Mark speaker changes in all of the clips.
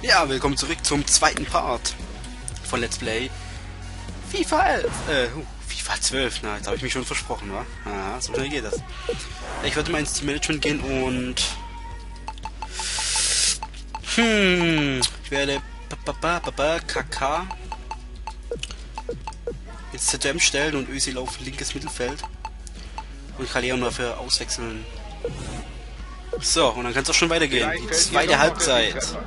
Speaker 1: Ja, willkommen zurück zum zweiten Part von Let's Play FIFA 11. Äh, uh, FIFA 12. Na, jetzt habe ich mich schon versprochen, wa? Ah, so schnell geht das. Ich werde mal ins Team Management gehen und... Hm, ich werde KK ins ZM stellen und Özil auf linkes Mittelfeld. Und ich kann Leon dafür auswechseln. So, und dann kann es auch schon weitergehen. Die zweite Halbzeit.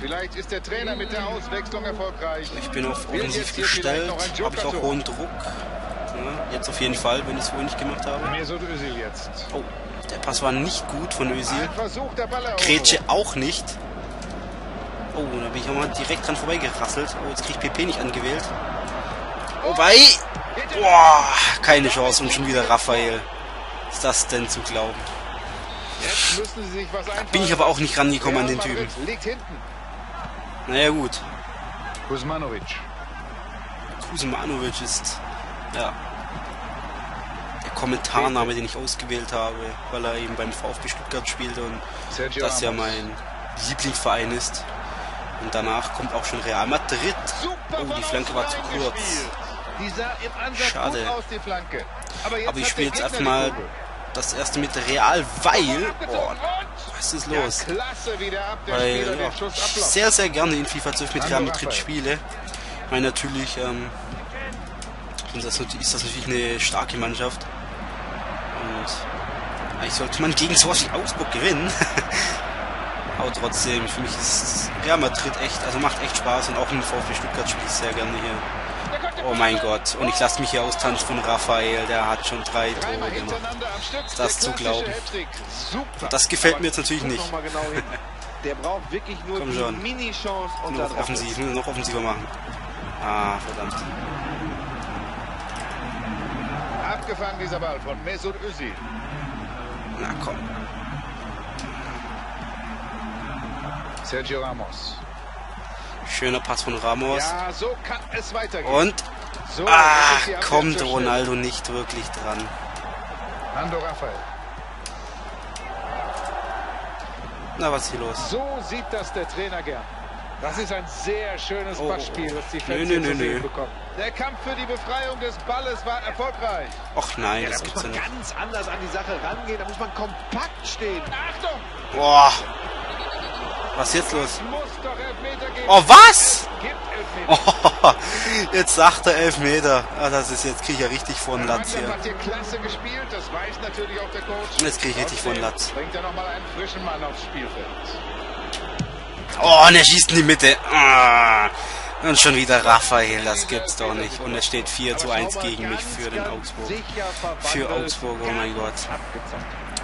Speaker 2: Vielleicht ist der Trainer mit der Auswechslung erfolgreich.
Speaker 1: Ich bin auf offensiv gestellt. Habe ich auch hohen Druck. Ja, jetzt auf jeden Fall, wenn ich es wohl nicht gemacht habe.
Speaker 2: Mesut Özil jetzt.
Speaker 1: Oh, der Pass war nicht gut von Özil. Grätsche auch nicht. Oh, da bin ich auch mal direkt dran vorbeigerasselt. Oh, jetzt kriege ich PP nicht angewählt. Wobei... Boah, keine Chance und schon wieder Raphael. Ist das denn zu glauben? Bin ich aber auch nicht rangekommen an den Typen. Naja gut.
Speaker 2: Kuzmanovic.
Speaker 1: Kuzmanovic ist ja der Kommentarname, den ich ausgewählt habe, weil er eben beim VfB Stuttgart spielt und das ja mein Lieblingsverein ist. Und danach kommt auch schon Real Madrid. Oh, die Flanke war zu kurz. Schade. Aber ich spiele jetzt einfach mal das erste mit Real, weil... Oh, was ist los? Weil ja, ich sehr, sehr gerne in FIFA 12 mit Real Madrid spiele. Weil natürlich ähm, das, ist das natürlich eine starke Mannschaft. Und eigentlich sollte man gegen sowas wie Augsburg gewinnen. Aber trotzdem, für mich ist Real Madrid echt, also macht echt Spaß und auch in VfB Stuttgart spiele ich sehr gerne hier. Oh mein Gott. Und ich lasse mich hier austanzen von Raphael. Der hat schon drei Tore gemacht. Ist das zu glauben? Das gefällt mir jetzt natürlich nicht.
Speaker 2: Der braucht wirklich nur
Speaker 1: Komm schon.
Speaker 2: Mini-Chance
Speaker 1: und noch offensiv, noch offensiver machen. Ah, verdammt.
Speaker 2: Abgefangen dieser Ball von Mesut Özil.
Speaker 1: Na komm.
Speaker 2: Sergio Ramos.
Speaker 1: Schöner Pass von Ramos.
Speaker 2: Ja, so kann es weitergehen.
Speaker 1: Und
Speaker 2: so,
Speaker 1: ah, kommt Ronaldo nicht wirklich dran.
Speaker 2: Nando Raphael.
Speaker 1: Na, was ist hier los?
Speaker 2: So sieht das der Trainer gern. Das ist ein sehr schönes
Speaker 1: Oh,
Speaker 2: Passspiel, das die
Speaker 1: nö,
Speaker 2: Fans
Speaker 1: nö, nö,
Speaker 2: zu sehen
Speaker 1: nö.
Speaker 2: bekommen. Der Kampf für die Befreiung des Balles war erfolgreich.
Speaker 1: Och nein,
Speaker 2: Ja,
Speaker 1: das
Speaker 2: da muss
Speaker 1: gibt's ja
Speaker 2: man
Speaker 1: nicht.
Speaker 2: ganz anders an die Sache rangehen. Da muss man kompakt stehen. Achtung!
Speaker 1: Boah. Was ist jetzt los? Oh, was? Oh, jetzt sagt er Elfmeter. Ah, das ist jetzt kriege ich ja richtig vor den Latz hier. Jetzt krieg ich richtig
Speaker 2: Trotzdem
Speaker 1: von Latz.
Speaker 2: Bringt nochmal einen frischen Mann aufs Spielfeld.
Speaker 1: Oh, und er schießt in die Mitte. Ah. Und schon wieder Raphael, das gibt's doch nicht. Und es steht 4 zu 1 gegen mich für den Augsburg. Für Augsburg, oh mein Gott.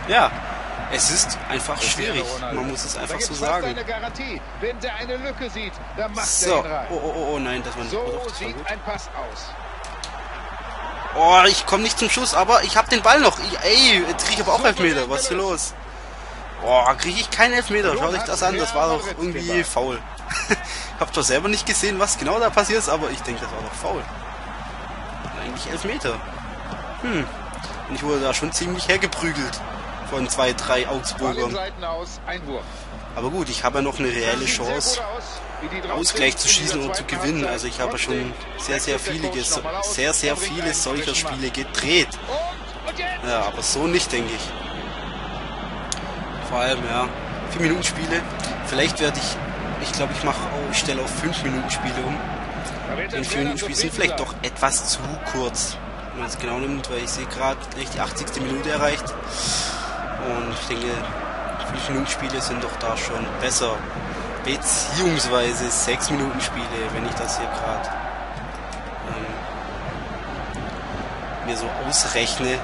Speaker 1: Ja, es ist einfach schwierig. Man muss es einfach so sagen.
Speaker 2: Eine Garantie. Wenn der eine Lücke sieht, dann macht
Speaker 1: So, oh, oh, oh, oh, nein, das war nicht. Oh,
Speaker 2: So
Speaker 1: doch, das war
Speaker 2: sieht ein Pass aus.
Speaker 1: Oh, ich komme nicht zum Schuss, aber ich habe den Ball noch. Ich, ey, jetzt kriege ich aber auch Elfmeter. Was ist hier los? Oh, kriege ich keinen Elfmeter. Schaut euch das an, das war doch irgendwie faul. ich habe doch selber nicht gesehen, was genau da passiert ist, aber ich denke, das war doch faul. Eigentlich Elfmeter. Hm. Und ich wurde da schon ziemlich hergeprügelt von zwei, drei Augsburgern. Aber gut, ich habe ja noch eine reelle Chance. Ausgleich zu schießen oder zu gewinnen. Also ich habe schon sehr, sehr viele, sehr, sehr viele solcher. Spiele gedreht. Ja, aber so nicht, denke ich. Vor allem, ja, 4 Minuten Spiele. Vielleicht werde ich, ich glaube, ich mache, oh, ich stelle auf 5 Minuten Spiele um. In 4
Speaker 2: Trainer
Speaker 1: Minuten Spiele sind vielleicht doch etwas zu kurz. Wenn man es genau nimmt, weil ich sehe gerade gleich die 80. Minute erreicht. Und ich denke, 5 Minuten Spiele sind doch da schon besser. Beziehungsweise 6 Minuten Spiele, wenn ich das hier gerade ähm, mir so ausrechne,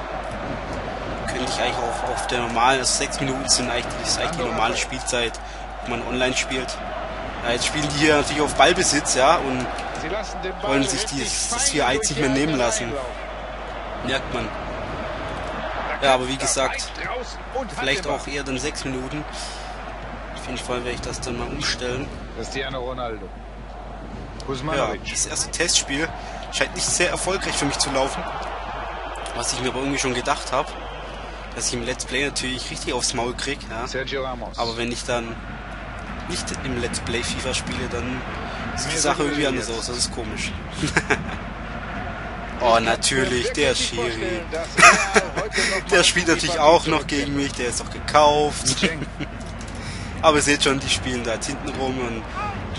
Speaker 1: könnte ich eigentlich auch auf der normalen, also 6 Minuten sind eigentlich, ist eigentlich die normale Spielzeit, wenn man online spielt. Ja, jetzt spielen die hier natürlich auf Ballbesitz, ja, und wollen sich
Speaker 2: richtig
Speaker 1: dies- das
Speaker 2: fein
Speaker 1: 4-1
Speaker 2: durch
Speaker 1: nicht mehr nehmen lassen. Merkt man. Ja, aber wie gesagt, Vielleicht auch eher dann 6 Minuten. Auf jeden Fall werde ich das dann mal umstellen.
Speaker 2: Cristiano Ronaldo.
Speaker 1: Ja, das erste Testspiel scheint nicht sehr erfolgreich für mich zu laufen. Was ich mir aber irgendwie schon gedacht habe. Dass ich im Let's Play natürlich richtig aufs Maul krieg. Ja.
Speaker 2: Sergio Ramos.
Speaker 1: Aber wenn ich dann nicht im Let's Play FIFA spiele, dann sieht die Sache irgendwie anders aus. Das ist komisch. oh, natürlich, der Schiri. der spielt natürlich auch noch gegen mich, der ist doch gekauft. Aber ihr seht schon, die spielen da jetzt hinten rum und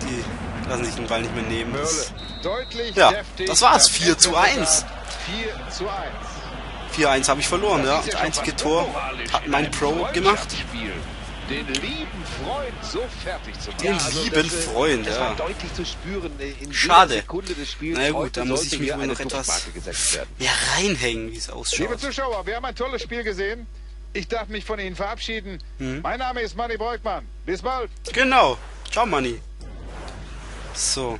Speaker 1: die lassen sich den Ball nicht mehr nehmen. Das, ja, das war's. 4 zu 1. 4 zu 1. 4-1 habe ich verloren, ja. Das einzige Tor hat mein Pro gemacht. Den lieben Freund so fertig zu machen. Den also lieben das, äh, Freund, das ja. deutlich zu spüren, äh, in Schade. Sekunde des Spiels Na gut, da muss ich mich wohl noch etwas mehr reinhängen, wie es ausschaut.
Speaker 2: Liebe Zuschauer, wir haben ein tolles Spiel gesehen. Ich darf mich von Ihnen verabschieden. Hm. Mein Name ist Manny Breukmann. Bis bald.
Speaker 1: Genau. Ciao, Manny. So.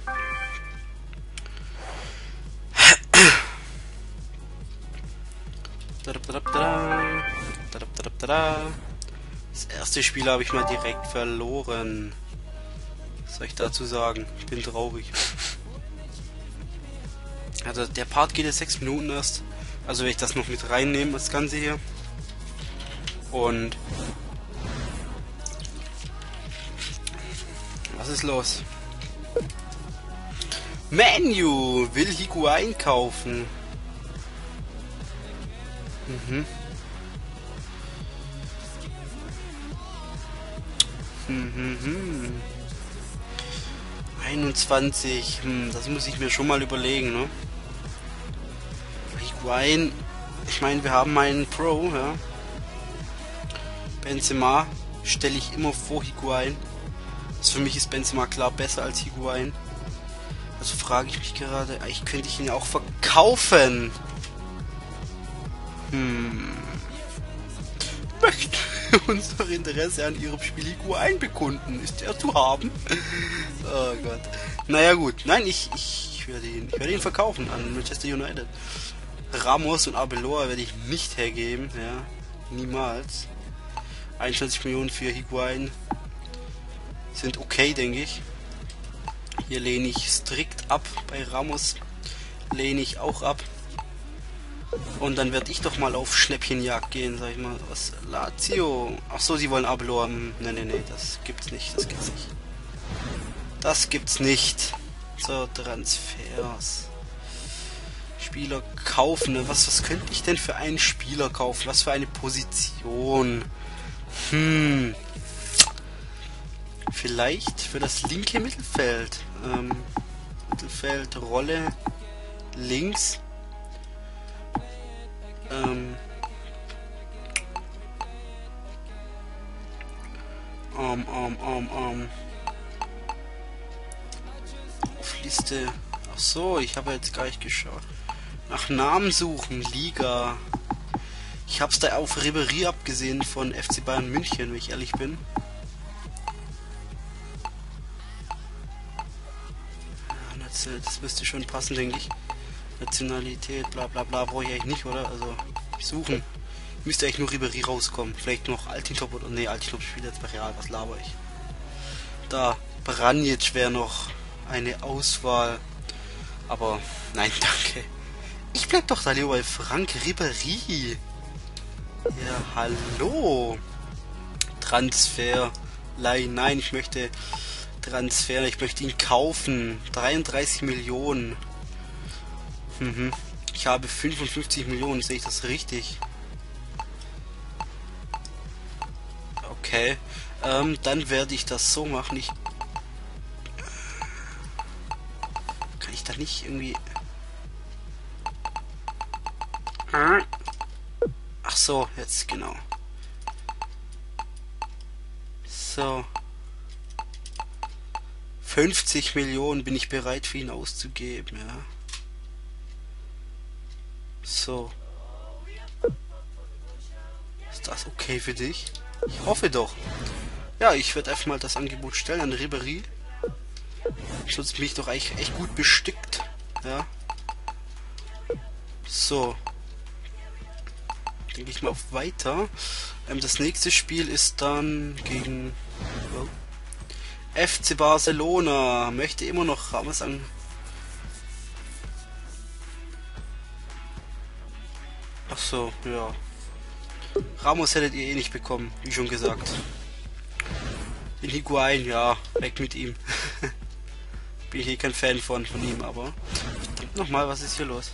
Speaker 1: Das erste Spiel habe ich mal direkt verloren. Was soll ich dazu sagen? Ich bin traurig. Also der Part geht jetzt 6 Minuten erst. Also werde ich das noch mit reinnehmen, das Ganze hier. Und... Was ist los? Menu will Higuain kaufen. Mhm. Mhm. 21. Hm, das muss ich mir schon mal überlegen, ne? Higuain. Ich meine, wir haben einen Pro, ja. Benzema stelle ich immer vor Higuain. Also für mich ist Benzema klar besser als Higuain. Also frage ich mich gerade, eigentlich könnte ich ihn auch verkaufen. Hm. Möchte unser Interesse an ihrem Spiel IQ einbekunden. Ist er zu haben? oh Gott. Naja gut. Nein, ich, ich, werde ihn, ich werde ihn verkaufen an Manchester United. Ramos und Abelor werde ich nicht hergeben, ja. Niemals. 21 Millionen für Higuain sind okay, denke ich. Hier lehne ich strikt ab. Bei Ramos lehne ich auch ab. Und dann werde ich doch mal auf Schnäppchenjagd gehen, sag ich mal. Was? Lazio. Ach so, sie wollen Abelor. Hm, ne, ne, ne, das gibt's nicht. Das gibt's nicht. Das gibt's nicht. So, Transfers. Spieler kaufen. Was, was könnte ich denn für einen Spieler kaufen? Was für eine Position? Hm. Vielleicht für das linke Mittelfeld. Ähm, Mittelfeld, Rolle, links. Ähm, um, um, um, um. Auf Liste. Ach so, ich habe jetzt gar nicht geschaut. Nach Namen suchen, Liga. Ich hab's da auf Ribery abgesehen von FC Bayern München, wenn ich ehrlich bin. Das müsste schon passen, denke ich. Nationalität, bla bla bla, brauche ich eigentlich nicht, oder? Also, suchen. Müsste eigentlich nur Ribery rauskommen. Vielleicht noch Altintop oder. Ne, Altintop spielt jetzt bei Real, was laber ich. Da, Branjic wäre noch eine Auswahl. Aber, nein, danke. Ich bleib doch da lieber bei Frank Ribery. Ja, hallo. Transfer. Nein, ich möchte Transfer, ich möchte ihn kaufen. 33 Millionen. Mhm. Ich habe 55 Millionen, sehe ich das richtig? Okay. Ähm, dann werde ich das so machen. Ich kann ich da nicht irgendwie. Ach so, jetzt genau. So. 50 Millionen bin ich bereit für ihn auszugeben, ja. So. Ist das okay für dich? Ich hoffe doch. Ja, ich werde einfach mal das Angebot stellen an Ribery. Sonst bin ich doch eigentlich echt gut bestückt. Ja. So. Denke ich mal auf weiter. Ähm, das nächste Spiel ist dann gegen oh, FC Barcelona. Möchte immer noch Ramos an so, ja. Ramos hättet ihr eh nicht bekommen, wie schon gesagt. Den Higuain, ja, weg mit ihm. Bin ich eh kein Fan von, von ihm, aber... Nochmal, was ist hier los?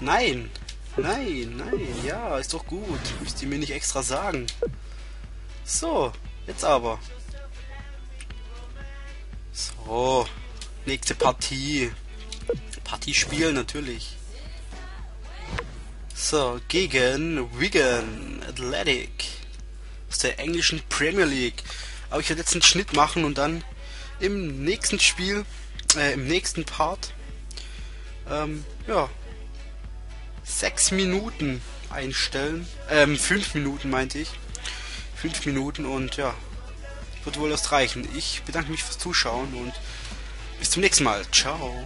Speaker 1: Nein! Nein, nein, ja, ist doch gut. Müsst ihr mir nicht extra sagen. So, jetzt aber. So, nächste Partie. Partie spielen natürlich. So, gegen Wigan Athletic aus der englischen Premier League. Aber ich werde jetzt einen Schnitt machen und dann im nächsten Spiel, äh, im nächsten Part, ähm, ja, sechs Minuten einstellen. Ähm, fünf Minuten meinte ich. Fünf Minuten und ja, wird wohl das reichen. Ich bedanke mich fürs Zuschauen und bis zum nächsten Mal. Ciao.